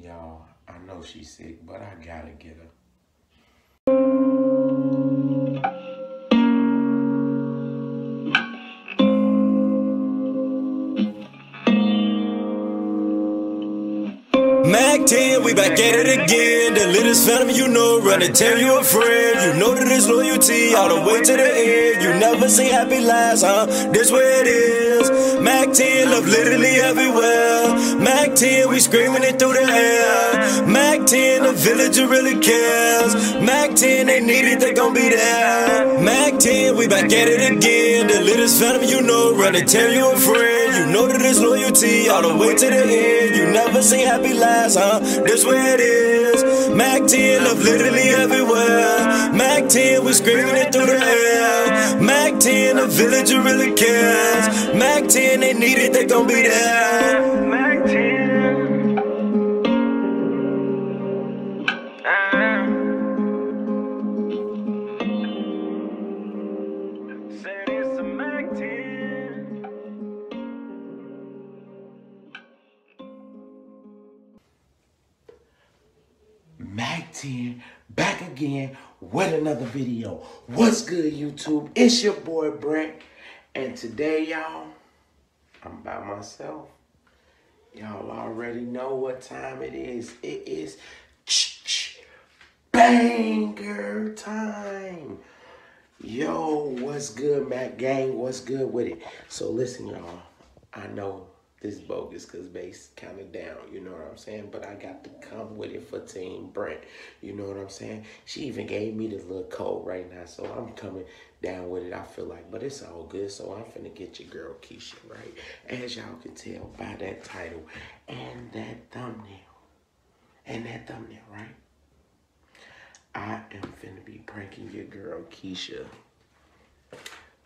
Y'all, I know she's sick, but I gotta get her. Back at it again. The latest phantom, you know, run and tell you a friend. You know that it's loyalty all the way to the end. You never see happy lives, huh? This way it is. Mac 10, love literally everywhere. Mac 10, we screaming it through the air. Mac 10, the villager really cares. Mac 10, they need it, they gon' be there. Mac 10, we back at it again. The latest phantom, you know, run and tell you a friend. You know that it's loyalty all the way to the end. You never see happy lives, huh? This way it is. Mac 10, love literally everywhere. Mac 10, we screaming it through the air. Mac 10, the villager really cares. Mac 10, they need it, they gon' be there. Mac 10 back again with another video. What's good, YouTube? It's your boy Brent, and today, y'all, I'm by myself. Y'all already know what time it is. It is banger time. Yo, what's good, Mac Gang? What's good with it? So listen, y'all. I know this bogus because base kind of down, you know what I'm saying? But I got to come with it for Team Brent, you know what I'm saying? She even gave me this little code right now, so I'm coming down with it, I feel like. But it's all good, so I'm finna get your girl Keisha, right? As y'all can tell by that title and that thumbnail, and that thumbnail, right? I am finna be pranking your girl Keisha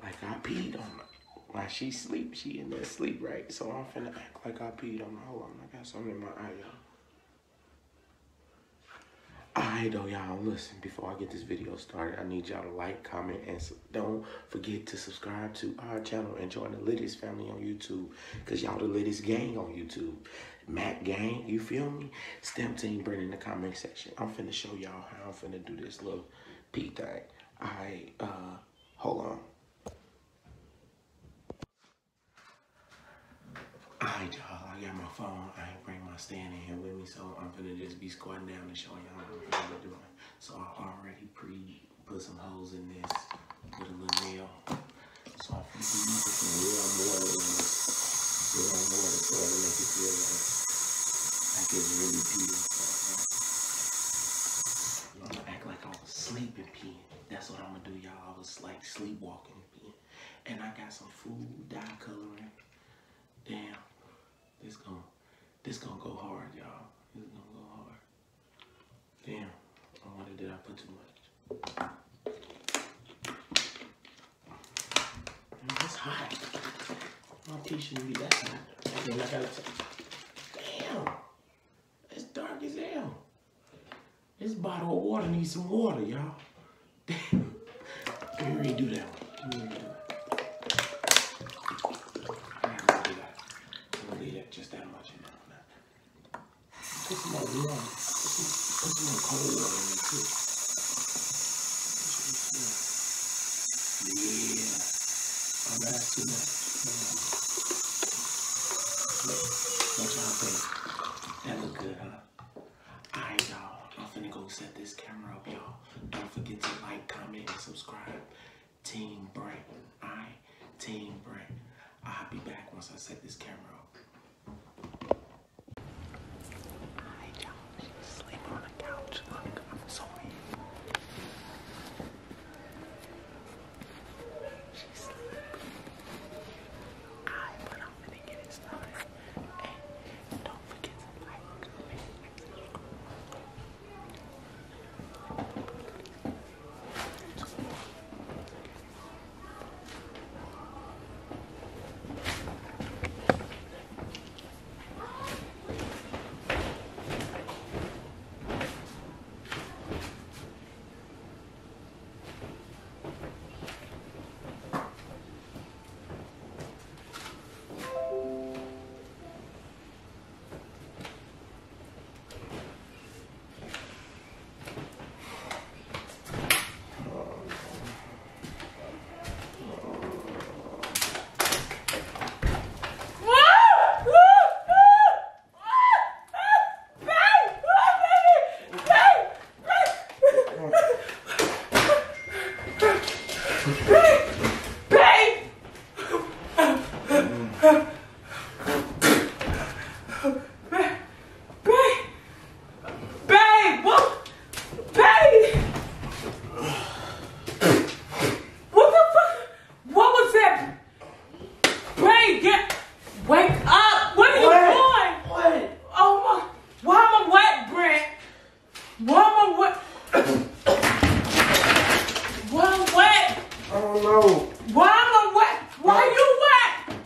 like I peed on her. While she sleep, she in there sleep, right? So I'm finna act like I peed on her. Hold on, I got something in my eye, y'all. Alright though, y'all, listen, before I get this video started, I need y'all to like, comment, and don't forget to subscribe to our channel and join the Littest family on YouTube. Cause y'all the Littest gang on YouTube. Mac Gang, you feel me? STEM team, bring in the comment section. I'm finna show y'all how I'm finna do this little pee thing. Alright, uh, hold on. Alright, y'all, I got my phone. I ain't bring my stand in here with me, so I'm gonna just be squatting down and showing y'all what I'm doing. So I already pre put some holes in this with a little nail. So I'm gonna using some real water in this. Real water so it'll make it feel like, like it's really peeing. I'm gonna act like I was sleeping peeing. That's what I'm gonna do, y'all. I was like sleepwalking peeing. And I got some food dye coloring. Damn. This gon' this gonna go hard, y'all. This gonna go hard. Damn. I wonder did I put too much? Mm, It's hot. My t-shirt be that hot. And I gotta Damn. It's dark as hell. This bottle of water needs some water, y'all. Damn. Let me redo that one. Let me redo that. I'm gonna do that. I'm gonna leave that just that much in there. Now. Put some more warm. Put some, put some cold water in there too. Yeah. Oh, that's too much. What y'all think? That look good, huh? Alright, y'all. I'm finna go set this camera up, y'all. Don't forget to like, comment, and subscribe. Team Brent. Alright? Team Brent. I'll be back once I set this camera up. don't know. Why am I wet? Why are you wet?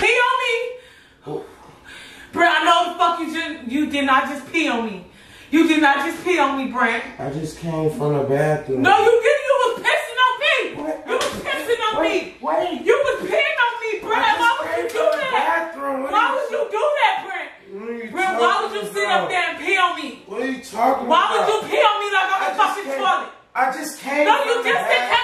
Pee on me. Oh. Brent, I know the fuck you did, you did not just pee on me. You did not just pee on me, Brent. I just came from the bathroom. No, you didn't. You was pissing on me. What? You was pissing on wait, me. Wait. You was peeing on me, Brent. Why would you do that? Bathroom. Why would you do that, Brent? Brent, why would you sit up there and pee on me? What are you talking why about? Why would you pee on me like I'm a fucking toilet? I just came. No, you just didn't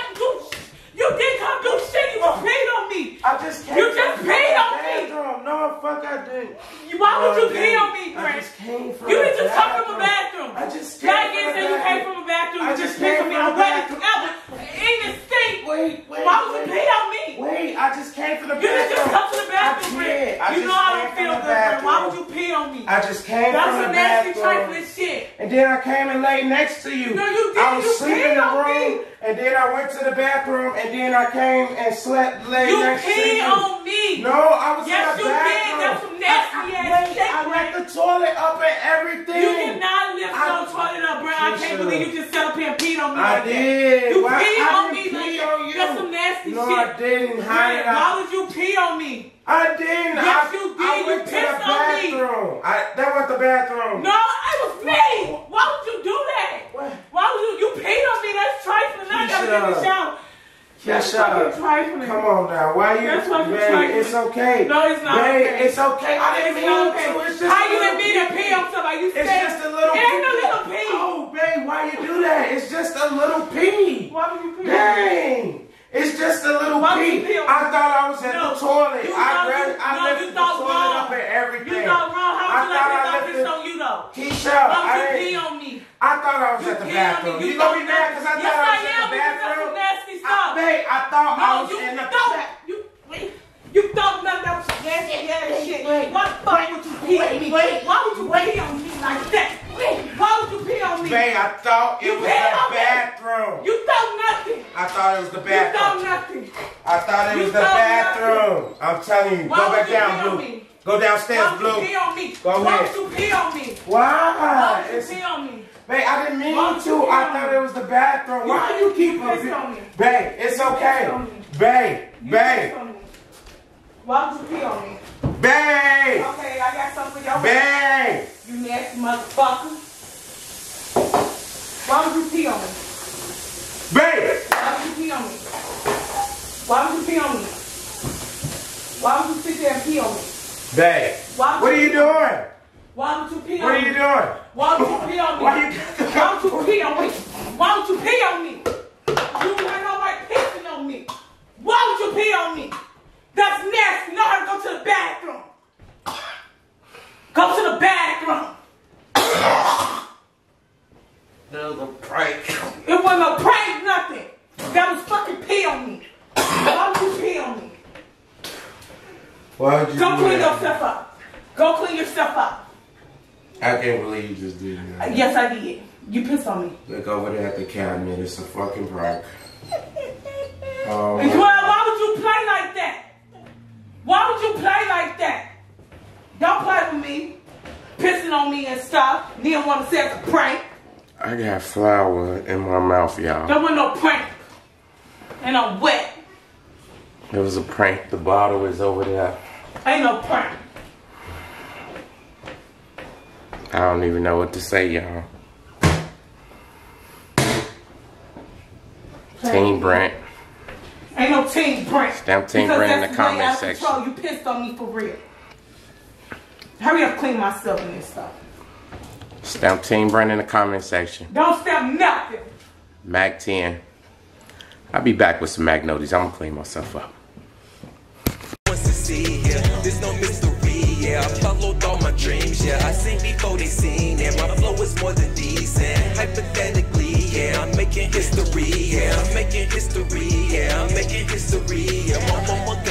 Why would you oh, I pee on me, I Brent? just came from You the need to come from a bathroom. I just came from the that you came from a bathroom. I just just came on me. from I'm the ready bathroom. in this thing. Wait, wait, Why would you pee on me? Wait, I just came from the bathroom. You didn't just come from the bathroom, I Brent. You know I don't feel good, Brent. Why would you pee on me? I just came That's from some the nasty bathroom. trifling shit. And then I came and laid next to you. No, you I didn't. was You sleeping in the room, me. and then I went to the bathroom, and then I came and slept, laid You next to peed you. on me. No, I was Yes, in you the did. bathroom. That's some nasty I, ass shit, I left the toilet up and everything. You did not lift I- no toilet up, Brent. I You can't believe you just sat up here and peed on me I like that. did. You Why- peed I on me like pee that. on you. That's some nasty no, shit. I didn't. How did why I? would you pee on me? I didn't. Yes, I, you did. I You to the pissed on me. I, that was the bathroom. No, it was me. Why would you do that? What? Why would you? You peed on me. That's trifling. I gotta get in the shower. Yeah, That's shut up. trifling. Come on now. Why you? That's fucking Babe, trifling. it's okay. No, it's not Babe, okay. it's okay. I didn't It's mean okay. to. It's just How a you didn't mean to pee. pee on somebody? You It's said just a little It ain't no little pee. Oh, babe, why you do that? It's just a little pee. Why would you pee? Dang. It's just a little Why you pee. pee I thought I was at No, the toilet. you I read, you- I no, lifted you the thought toilet wrong. up and everything. You thought wrong. How I would you let thought me I thought this on you though? Keisha, Why I would you pee on me? I thought I was You at the bathroom. You You gonna be mad because I thought I I was at the bathroom? Some nasty I, babe, I thought I No, was you in the don't. You wait. You thought nothing was nasty ass shit. wait, Why the fuck would you pee on me? wait, Why would you pee on me like that? Wait. Why would you pee on me? Babe, I thought it You was peed on me. You thought nothing. I thought it was the bathroom. You thought nothing. I thought it You was the bathroom. I'm telling you, Why go back down, Blue. Go downstairs, Why would Blue. you pee on me? Go Why ahead. would you pee on me? Why? Why would you It's- pee on me? Babe, I didn't mean Why to. I thought it was the bathroom. Why You- you keep you on me. Babe, it's okay. pissed on. Babe, babe, pissed on me. Why would you pee on me? babe, Okay, I got something for y'all. babe. You nasty motherfucker. Why would you pee on me? Babe, Why would you pee on me? Why would you pee on me? Why would you sit there and pee on me? babe. What are you doing? Why would you pee on me? What are you doing? Why would you pee on me? Why you- Why would you pee on me? Why would you pee on me? You had no right pissing on me. Why would you pee on me? That's nasty. Know how to go to the bathroom. Go to the bathroom. That was a prank. It wasn't a prank, nothing. That was fucking pee on me. Why would you pee on me? Why would you Go clean yourself up. Go clean yourself up. I can't believe you just did that. Uh, yes, I did. You pissed on me. Look over there at the cabinet. It's a fucking prank. Oh, Well, why would you play like that? Why would you play like that? Don't play with me. Pissing on me and stuff. Then want to say it's a prank. I got flour in my mouth, y'all. There was no prank. And I'm wet. It was a prank. The bottle is over there. Ain't no prank. I don't even know what to say, y'all. Team Brent. Ain't no team Brent. Stamp Team Brent in the comment section. Control. You pissed on me for real. Hurry up, clean myself and this stuff. Stamp Team Brent in the comment section. Don't stamp nothing. Mac 10. I'll be back with some Mac noties. I'm gonna clean myself up. See, yeah. There's no mystery, yeah. I followed all my dreams, yeah. I seen before they seen, yeah. My flow is more than decent. Hypothetically, yeah. I'm making history, yeah. I'm making history, yeah. I'm making history, yeah. I'm